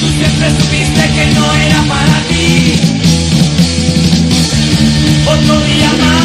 tú siempre supiste que no era para ti. Otro día más.